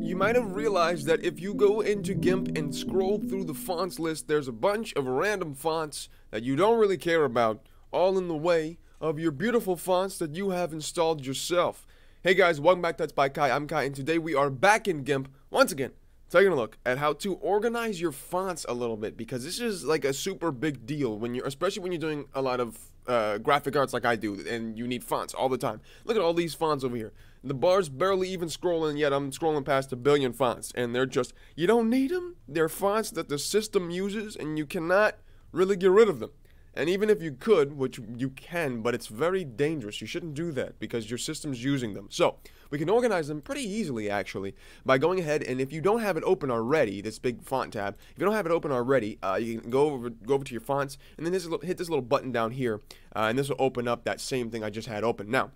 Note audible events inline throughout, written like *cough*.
You might have realized that if you go into GIMP and scroll through the fonts list, there's a bunch of random fonts that you don't really care about, all in the way of your beautiful fonts that you have installed yourself. Hey guys, welcome back to Tuts by Kai. I'm Kai, and today we are back in GIMP once again, taking a look at how to organize your fonts a little bit because this is like a super big deal when you're, especially when you're doing a lot of uh, graphic arts like I do, and you need fonts all the time. Look at all these fonts over here. The bar's barely even scrolling yet. I'm scrolling past a billion fonts, and they're just, you don't need them. They're fonts that the system uses, and you cannot really get rid of them. And even if you could, which you can, but it's very dangerous. You shouldn't do that because your system's using them. So, we can organize them pretty easily, actually, by going ahead and if you don't have it open already, this big font tab, if you don't have it open already, uh, you can go over, go over to your fonts, and then this hit this little button down here, uh, and this will open up that same thing I just had open. Now,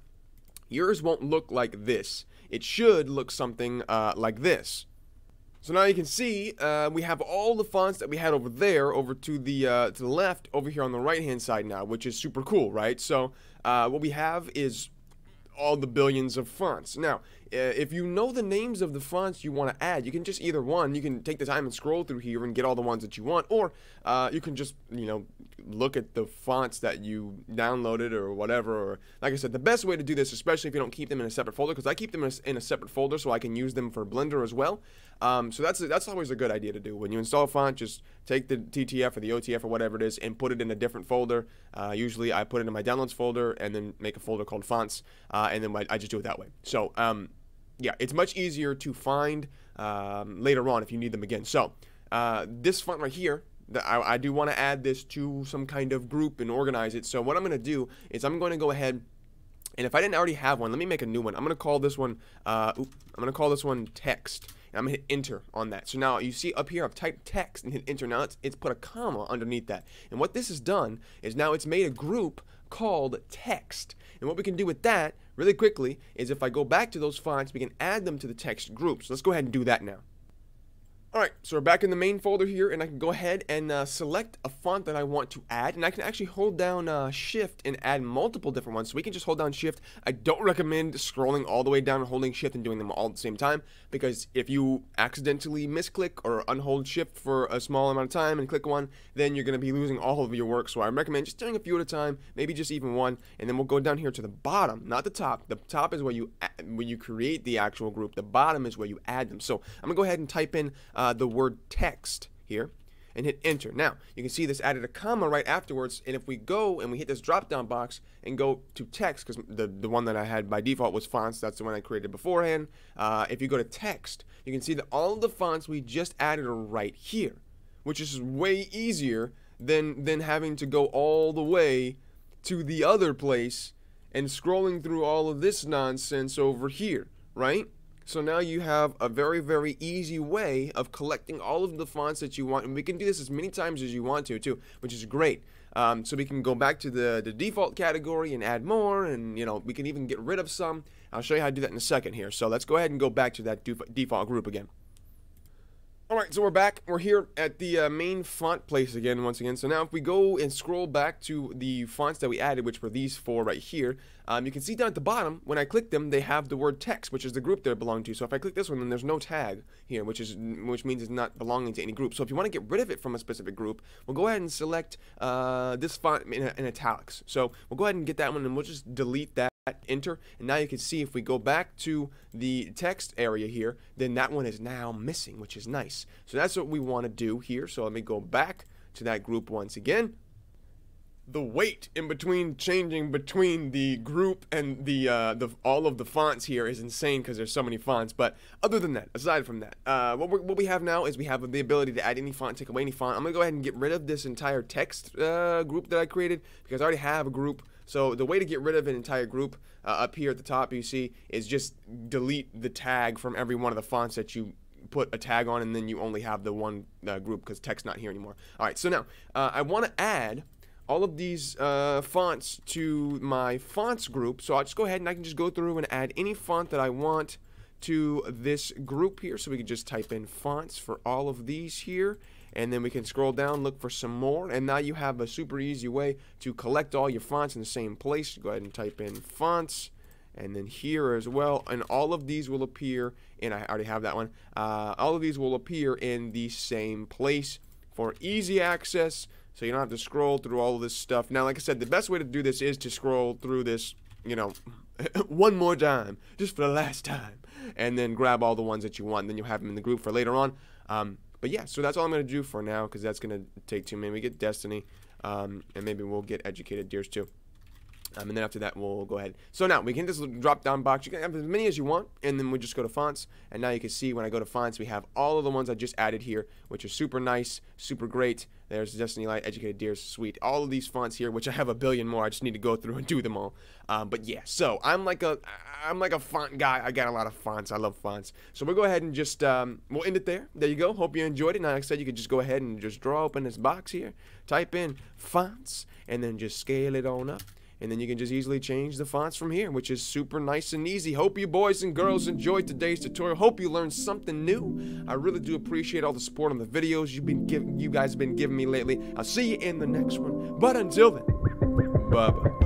yours won't look like this. It should look something uh, like this. So now you can see uh, we have all the fonts that we had over there over to the uh, to the left over here on the right hand side now, which is super cool, right? So uh, what we have is all the billions of fonts. Now, if you know the names of the fonts you want to add, you can just either one, you can take the time and scroll through here and get all the ones that you want, or uh, you can just, you know, look at the fonts that you downloaded or whatever. Or like I said, the best way to do this, especially if you don't keep them in a separate folder, because I keep them in a, in a, separate folder so I can use them for Blender as well. Um, so that's that's always a good idea to do. When you install a font, just take the TTF or the OTF or whatever it is and put it in a different folder. Uh, usually I put it in my downloads folder and then make a folder called fonts, uh, and then I, just do it that way. So um, yeah, it's much easier to find um, later on if you need them again. So uh, this font right here, I, I do want to add this to some kind of group and organize it. So what I'm going to do is I'm going to go ahead and if I didn't already have one, let me make a new one. I'm going to call this one, uh, I'm going to call this one text. And I'm going to hit enter on that. So now you see up here, I've typed text and hit enter. Now it's, it's put a comma underneath that. And what this has done is now it's made a group called text. And what we can do with that really quickly is if I go back to those fonts, we can add them to the text group. So let's go ahead and do that now. Alright, so we're back in the main folder here, and I can go ahead and uh, select a font that I want to add, and I can actually hold down uh, Shift and add multiple different ones. So we can just hold down Shift. I don't recommend scrolling all the way down and holding Shift and doing them all at the same time, because if you accidentally misclick or unhold Shift for a small amount of time and click one, then you're going to be losing all of your work. So I recommend just doing a few at a time, maybe just even one, and then we'll go down here to the bottom, not the top. The top is where you where you create the actual group. The bottom is where you add them. So I'm going to go ahead and type in uh, the word text here and hit enter. Now, you can see this added a comma right afterwards, and if we go and we hit this drop-down box and go to text, because the, the one that I had by default was fonts, that's the one I created beforehand. Uh, if you go to text, you can see that all of the fonts we just added are right here, which is way easier than, than having to go all the way to the other place and scrolling through all of this nonsense over here, right? So now you have a very, very easy way of collecting all of the fonts that you want. And we can do this as many times as you want to, too, which is great. Um, so we can go back to the, the default category and add more. And, you know, we can even get rid of some. I'll show you how to do that in a second here. So let's go ahead and go back to that default group again. Alright, so we're back. We're here at the uh, main font place again, once again. So now if we go and scroll back to the fonts that we added, which were these four right here, um, you can see down at the bottom, when I click them, they have the word text, which is the group they belong to. So if I click this one, then there's no tag here, which is which means it's not belonging to any group. So if you want to get rid of it from a specific group, we'll go ahead and select uh, this font in, in italics. So we'll go ahead and get that one, and we'll just delete that enter and now you can see if we go back to the text area here then that one is now missing which is nice. So that's what we want to do here. So let me go back to that group once again the wait in between changing between the group and the uh, the all of the fonts here is insane because there's so many fonts. But other than that, aside from that, uh, what, what we have now is we have the ability to add any font, take away any font. I'm gonna go ahead and get rid of this entire text uh, group that I created because I already have a group so the way to get rid of an entire group uh, up here at the top you see is just delete the tag from every one of the fonts that you put a tag on and then you only have the one uh, group because text not here anymore. Alright, so now uh, I want to add all of these uh, fonts to my fonts group. So I'll just go ahead and I can just go through and add any font that I want to this group here. So we can just type in fonts for all of these here and then we can scroll down look for some more and now you have a super easy way to collect all your fonts in the same place go ahead and type in fonts and then here as well. And all of these will appear, and I already have that one. Uh, all of these will appear in the same place for easy access, so you don't have to scroll through all this stuff. Now, like I said, the best way to do this is to scroll through this, you know, *laughs* one more time, just for the last time, and then grab all the ones that you want. Then you'll have them in the group for later on. Um, but yeah, so that's all I'm going to do for now because that's going to take two minutes. We get Destiny, um, and maybe we'll get Educated Deers too. Um, and then after that, we'll go ahead. So now we can just drop down box. You can have as many as you want, and then we just go to fonts. And now you can see when I go to fonts, we have all of the ones I just added here, which are super nice, super great. There's Destiny Light, Educated Deers, sweet. All of these fonts here, which I have a billion more. I just need to go through and do them all. Um, but yeah, so I'm like a I'm like a font guy. I got a lot of fonts. I love fonts. So we'll go ahead and just um, we'll end it there. There you go. Hope you enjoyed it. Now, like I said, you could just go ahead and just draw open this box here, type in fonts, and then just scale it on up and then you can just easily change the fonts from here, which is super nice and easy. Hope you boys and girls enjoyed today's tutorial. Hope you learned something new. I really do appreciate all the support on the videos you've been giving, you guys have been giving me lately. I'll see you in the next one. But until then, bye bye.